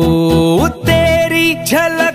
ओ तेरी झलक